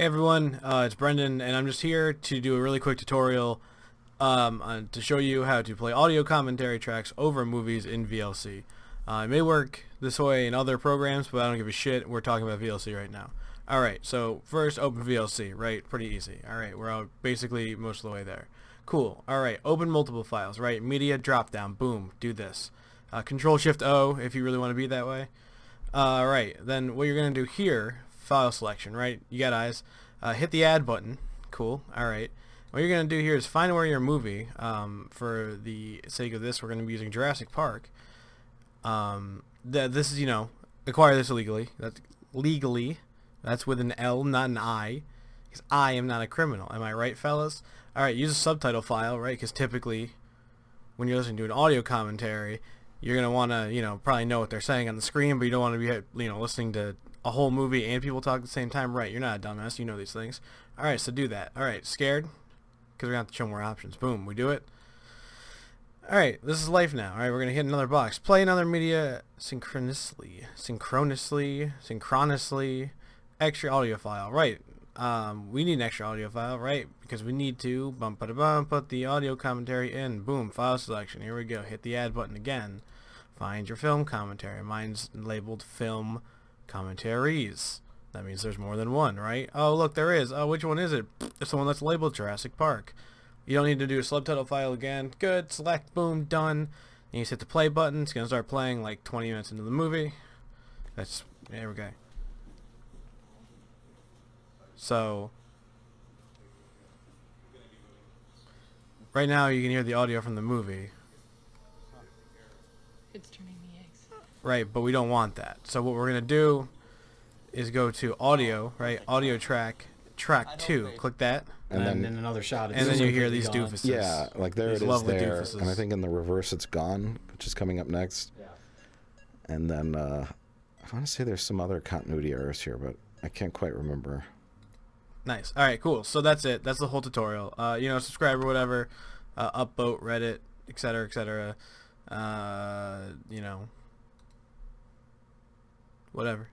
Hey everyone, uh, it's Brendan and I'm just here to do a really quick tutorial um, on, to show you how to play audio commentary tracks over movies in VLC. Uh, it may work this way in other programs, but I don't give a shit. We're talking about VLC right now. Alright, so first open VLC, right? Pretty easy. Alright, we're out basically most of the way there. Cool. Alright, open multiple files, right? Media drop down, boom, do this. Uh, Control Shift O if you really want to be that way. Alright, then what you're going to do here file selection, right? You got eyes. Uh, hit the add button. Cool. Alright. What you're going to do here is find where your movie, um, for the sake of this, we're going to be using Jurassic Park. Um, th this is, you know, acquire this illegally. That's legally. That's with an L, not an I. Because I am not a criminal. Am I right, fellas? Alright, use a subtitle file, right? Because typically, when you're listening to an audio commentary, you're going to want to, you know, probably know what they're saying on the screen, but you don't want to be, you know, listening to a whole movie and people talk at the same time, right, you're not a dumbass, you know these things. Alright, so do that. Alright, scared? Because we're going to have to show more options. Boom, we do it. Alright, this is life now. Alright, we're going to hit another box. Play another media synchronously. Synchronously. Synchronously. Extra audio file. Right. Um, we need an extra audio file, right? Because we need to bump ba bum put the audio commentary in. Boom, file selection. Here we go. Hit the add button again. Find your film commentary. Mine's labeled film commentaries. That means there's more than one, right? Oh, look, there is. Oh, which one is it? It's the one that's labeled Jurassic Park. You don't need to do a subtitle file again. Good. Select. Boom. Done. And you hit the play button. It's going to start playing like 20 minutes into the movie. That's... There we go. So... Right now you can hear the audio from the movie. It's turning eggs. Right, but we don't want that. So what we're going to do is go to audio, right? Audio track, track 2. Click that. And And, then- in another shot, And then you hear these gone. doofuses. Yeah, like there These it is there, doofuses. and I think in the reverse it's gone, which is coming up next. Yeah. And then uh, I want to say there's some other continuity errors here, but I can't quite remember. Nice. All right, cool. So that's it. That's the whole tutorial. Uh, you know, subscribe or whatever. Uh, upvote, Reddit, etc., etc. Uh, you know, whatever.